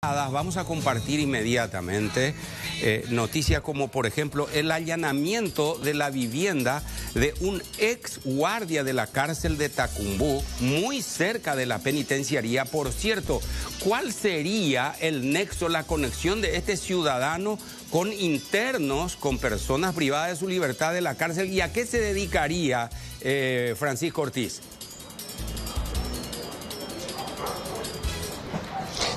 Vamos a compartir inmediatamente eh, noticias como por ejemplo el allanamiento de la vivienda de un ex guardia de la cárcel de Tacumbú, muy cerca de la penitenciaría. Por cierto, ¿cuál sería el nexo, la conexión de este ciudadano con internos, con personas privadas de su libertad de la cárcel? ¿Y a qué se dedicaría eh, Francisco Ortiz?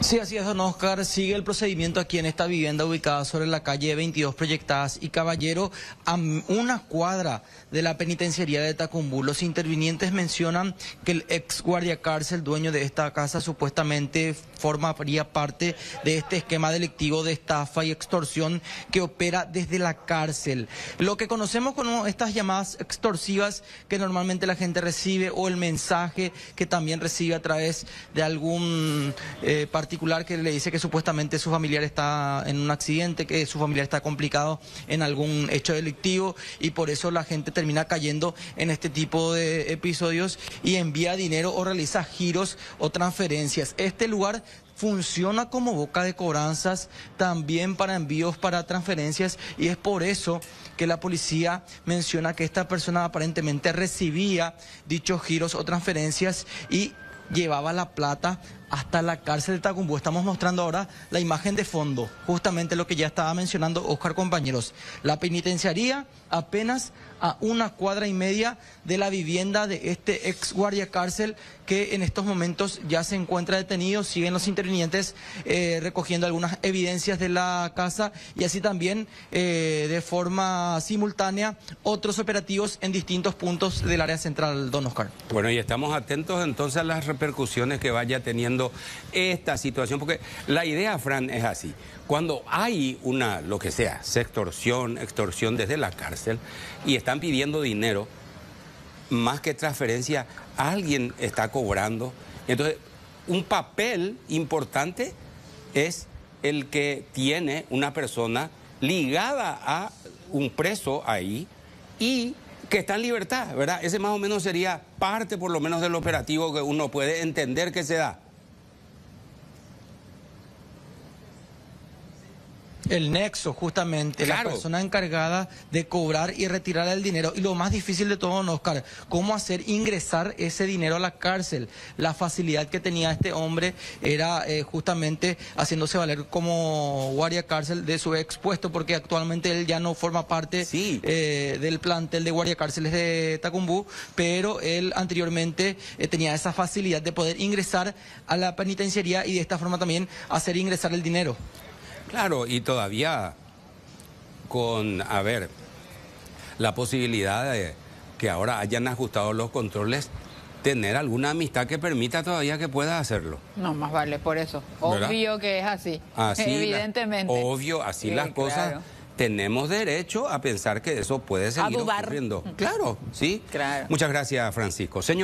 Sí, así es, don Oscar. Sigue el procedimiento aquí en esta vivienda ubicada sobre la calle 22 Proyectadas y Caballero, a una cuadra de la penitenciaría de Tacumbú. Los intervinientes mencionan que el ex guardia cárcel, dueño de esta casa, supuestamente formaría parte de este esquema delictivo de estafa y extorsión que opera desde la cárcel. Lo que conocemos como estas llamadas extorsivas que normalmente la gente recibe o el mensaje que también recibe a través de algún eh, particular que le dice que supuestamente su familiar está en un accidente, que su familiar está complicado en algún hecho delictivo y por eso la gente termina cayendo en este tipo de episodios y envía dinero o realiza giros o transferencias. Este lugar funciona como boca de cobranzas también para envíos, para transferencias y es por eso que la policía menciona que esta persona aparentemente recibía dichos giros o transferencias y llevaba la plata hasta la cárcel de Tacumbú. Estamos mostrando ahora la imagen de fondo, justamente lo que ya estaba mencionando Oscar compañeros. La penitenciaría apenas a una cuadra y media de la vivienda de este ex guardia cárcel que en estos momentos ya se encuentra detenido, siguen los intervinientes eh, recogiendo algunas evidencias de la casa y así también eh, de forma simultánea otros operativos en distintos puntos del área central, don Oscar. Bueno, y estamos atentos entonces a las repercusiones que vaya teniendo esta situación, porque la idea, Fran, es así. Cuando hay una, lo que sea, extorsión, extorsión desde la cárcel y están pidiendo dinero, más que transferencia, alguien está cobrando. Entonces, un papel importante es el que tiene una persona ligada a un preso ahí y que está en libertad, ¿verdad? Ese más o menos sería parte por lo menos del operativo que uno puede entender que se da. El nexo, justamente, la persona encargada de cobrar y retirar el dinero. Y lo más difícil de todo, Oscar, cómo hacer ingresar ese dinero a la cárcel. La facilidad que tenía este hombre era eh, justamente haciéndose valer como guardia cárcel de su expuesto, porque actualmente él ya no forma parte eh, del plantel de guardia cárceles de Tacumbú, pero él anteriormente eh, tenía esa facilidad de poder ingresar a la penitenciaría y de esta forma también hacer ingresar el dinero. Claro, y todavía con, a ver, la posibilidad de que ahora hayan ajustado los controles, tener alguna amistad que permita todavía que pueda hacerlo. No, más vale por eso. Obvio que es así. Evidentemente. obvio, así las cosas. Tenemos derecho a pensar que eso puede seguir ocurriendo. Claro, sí. Claro. Muchas gracias, Francisco. Señor